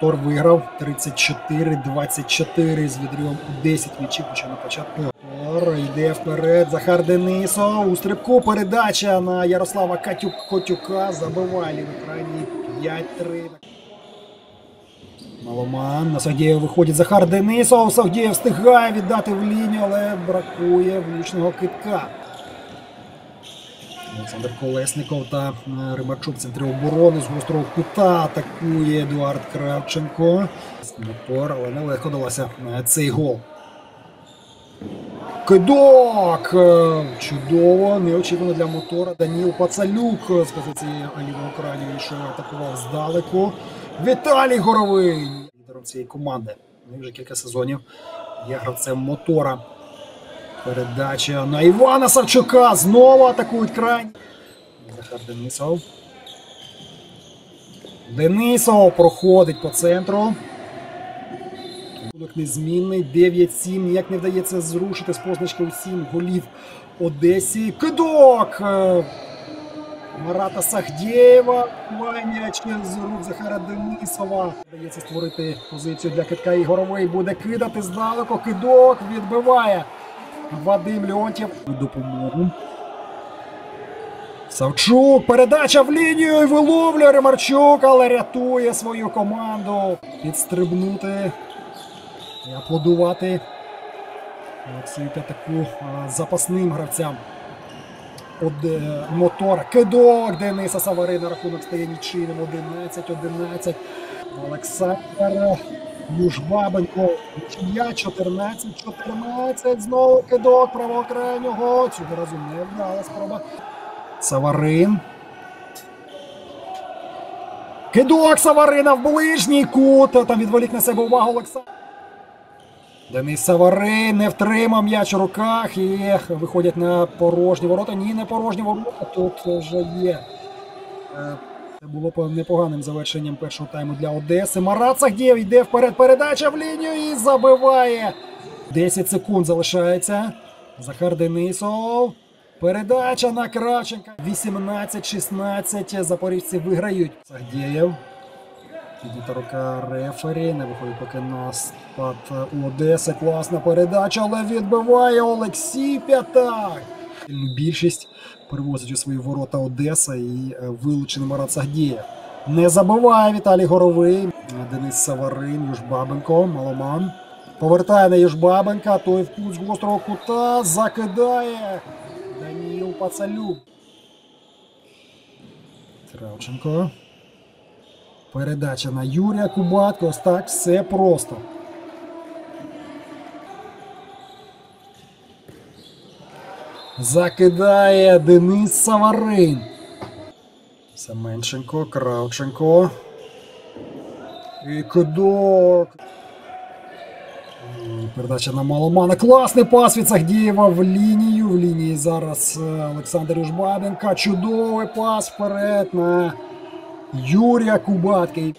Тор виграв 34-24 з відривом у 10 м'ячів, хоча на початку. Тор йде вперед. Захар Денисов. У стрибку передача на Ярослава Катюк Котюка. Забиває лівий крайній 5-3. Маломан. На Сагдєєва виходить Захар Денисов. Сагдєєв встигає віддати в лінію, але бракує влучного китка. Олександр Колесников та е, Римарчук в центрі оборони з гострого кута атакує Едуард Кравченко. Мотор, але нелегко далося е, цей гол. Кидок! Е, Чудово, неочікувано для мотора. Даніл Пацалюк з позиції лівого крайнього вийшов, атакував здалеку. Віталій Горовий! Лідером цієї команди. Він вже кілька сезонів є гравцем мотора. Передача на Івана Савчука. Знову атакують край. Захар Денисов. Денисов проходить по центру. Рахунок незмінний. 9-7. Ніяк не вдається зрушити з позначки у 7 голів Одесі. Кидок! Е, Марата Сахдєєва. Має м'яч з рук Захара Денисова. Вдається створити позицію для китка Ігоровий. Буде кидати здалеку. Кидок відбиває. Вадим Леонтьєв допомогу. Савчук, передача в лінію і виловлює Ремарчук, але рятує свою команду. Підстрибнути і аплодувати Олексію П'ятаку запасним гравцям. Од е, мотора. Кидок Дениса Саварина. Рахунок стає нічийним. 11-11. Олександр Южбабенько. Чия 14-14. Знову кидок правого крайнього. Цього разу не вдала спроба. Саварин. Кидок Саварина в ближній кут. Там відволік на себе увагу Олександр. Денис Саварин не втримав м'яч у руках і виходять на порожні ворота. Ні, не порожні ворота. Тут вже є. Було непоганим завершенням першого тайму для Одеси. Марат Сагдєв йде вперед. Передача в лінію і забиває. 10 секунд залишається. Захар Денисов. Передача на Кравченка. 18-16. Запоріжці виграють. Сагдєєв. Підніта рука рефері. Не виходить поки на спад у Одеси. Класна передача, але відбиває Олексій П'ятак. Більшість перевозить у свої ворота Одеса і е, вилучений Марат Сагдієв. Не забиває Віталій Горовий. Денис Саварин, Южбабенко, Маломан. Повертає на Южбабенка. Той в кут з гострого кута закидає. Даніл Пацалюк. Кравченко. Передача на Юрія Кубатко. Ось так все просто. Закидає Денис Саварин. Семенченко, Кравченко. І кидок. І Передача на Маломана. Класний пас від Сагдієва в лінію. В лінії зараз е, Олександр Южбабенка. Чудовий пас вперед на Юрія Кубатки.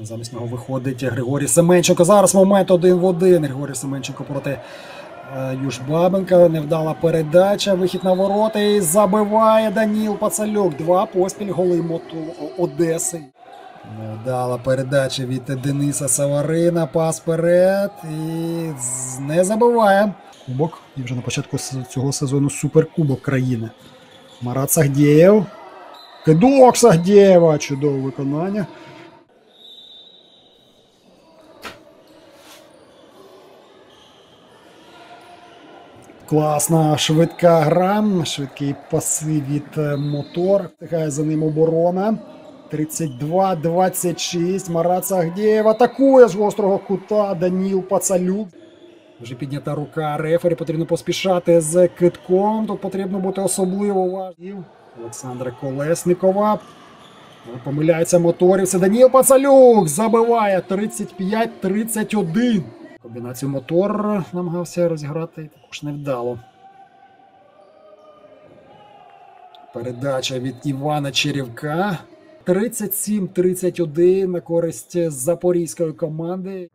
Замість нього виходить Григорій Семенченко. Зараз момент один в один. Григорій Семенченко проти Южбабенка. Невдала передача. Вихід на ворота. І забиває Даніл Пацалюк. Два поспіль голи моту Одеси. Невдала передача від Дениса Саварина. Пас вперед. І не забиває. Кубок. І вже на початку цього сезону суперкубок країни. Марат Сагдєєв. Кидок Сагдєєва. Чудове виконання. Класна швидка гра, швидкі паси від е, мотор. Втихає за ним оборона. 32-26. Марат Сагдєєв атакує з гострого кута. Даніл Пацалюк. Вже піднята рука рефері. Потрібно поспішати з китком. Тут потрібно бути особливо уважним. Олександра Колесникова. Помиляється моторів. Це Даніл Пацалюк забиває 35-31. Комбінацію мотор намагався розіграти також невдало. Передача від Івана Черівка. 37-31 на користь запорізької команди.